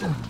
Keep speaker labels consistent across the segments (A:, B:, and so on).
A: The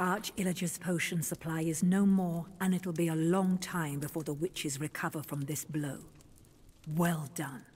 A: Arch-Illager's potion supply is no more, and it'll be a long time before the witches recover from this blow. Well done.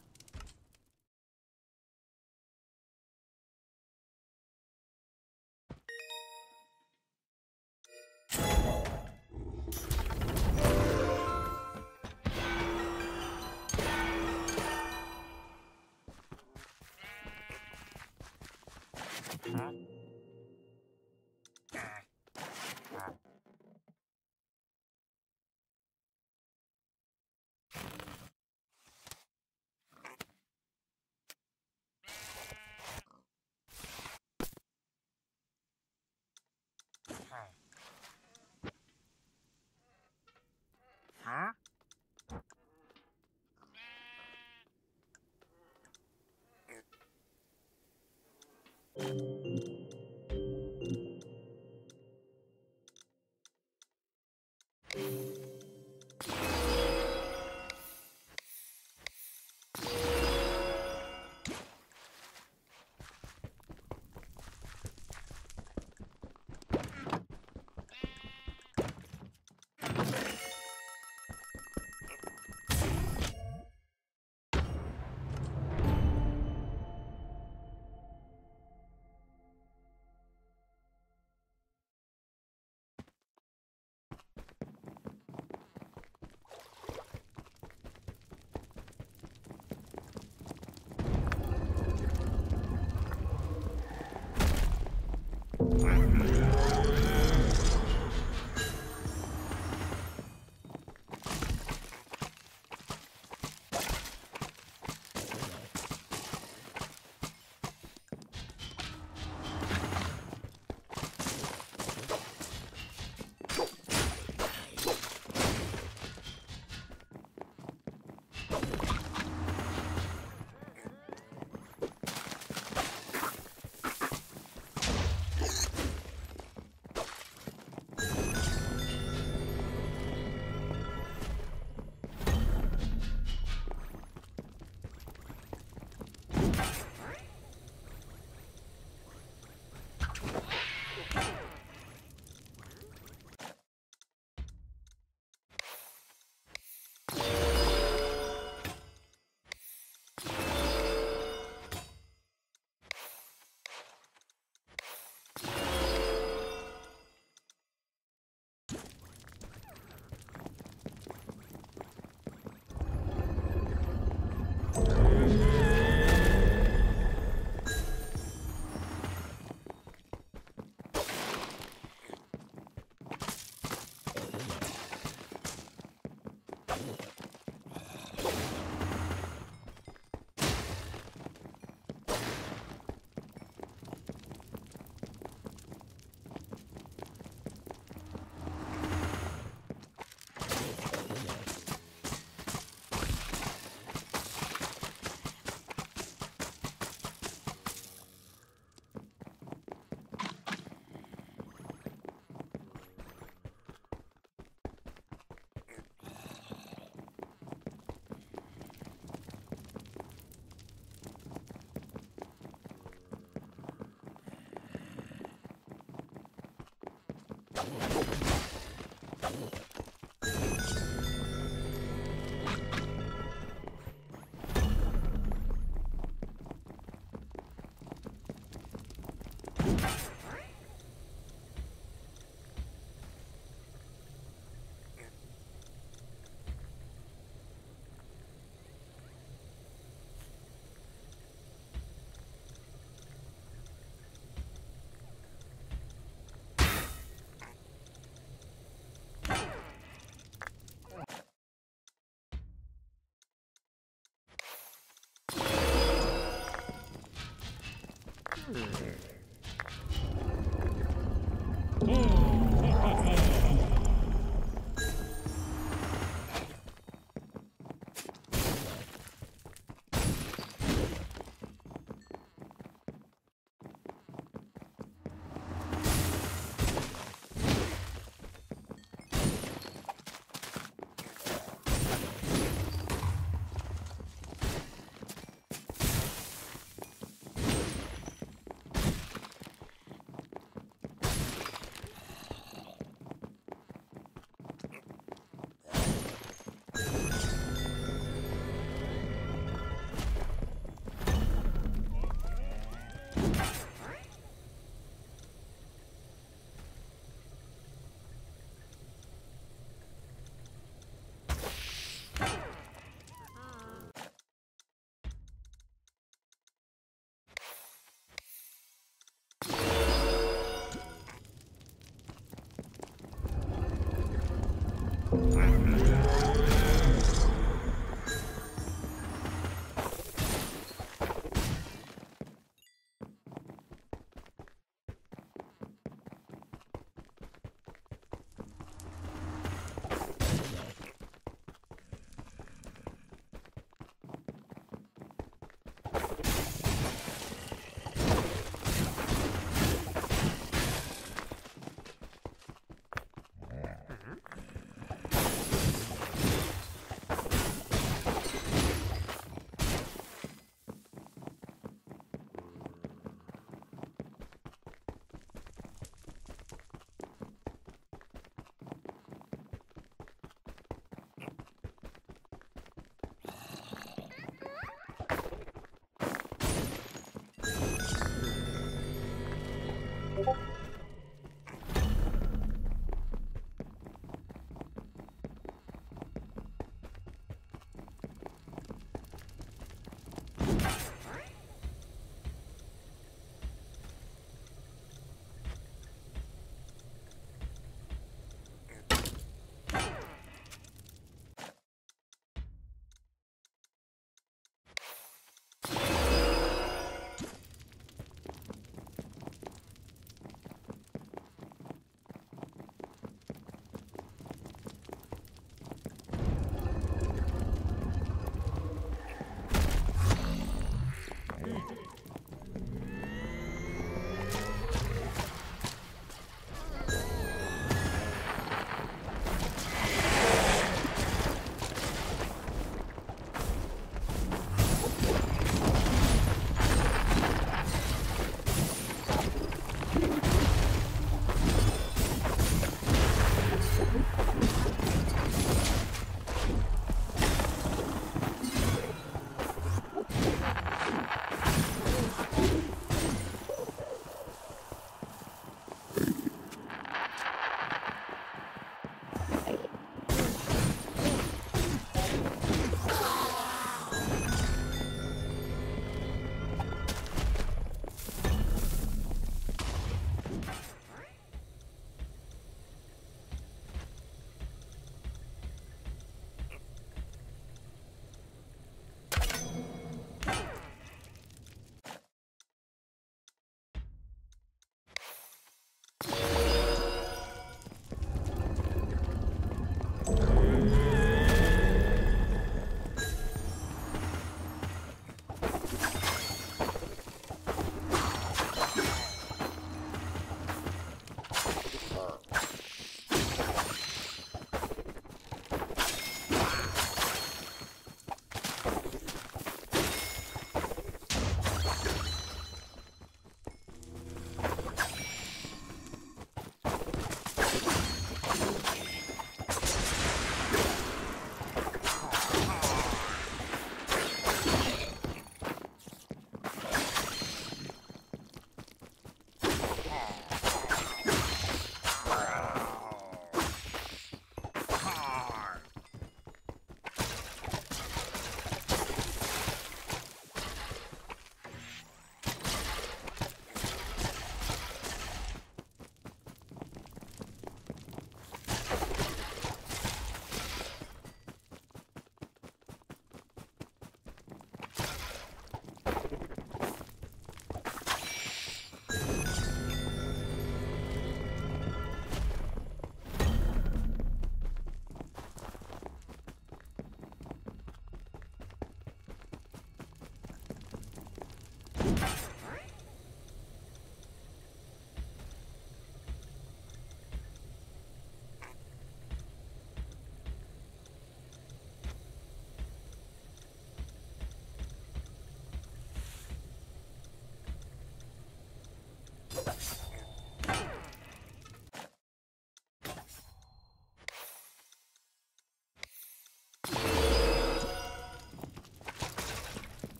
B: Hmm.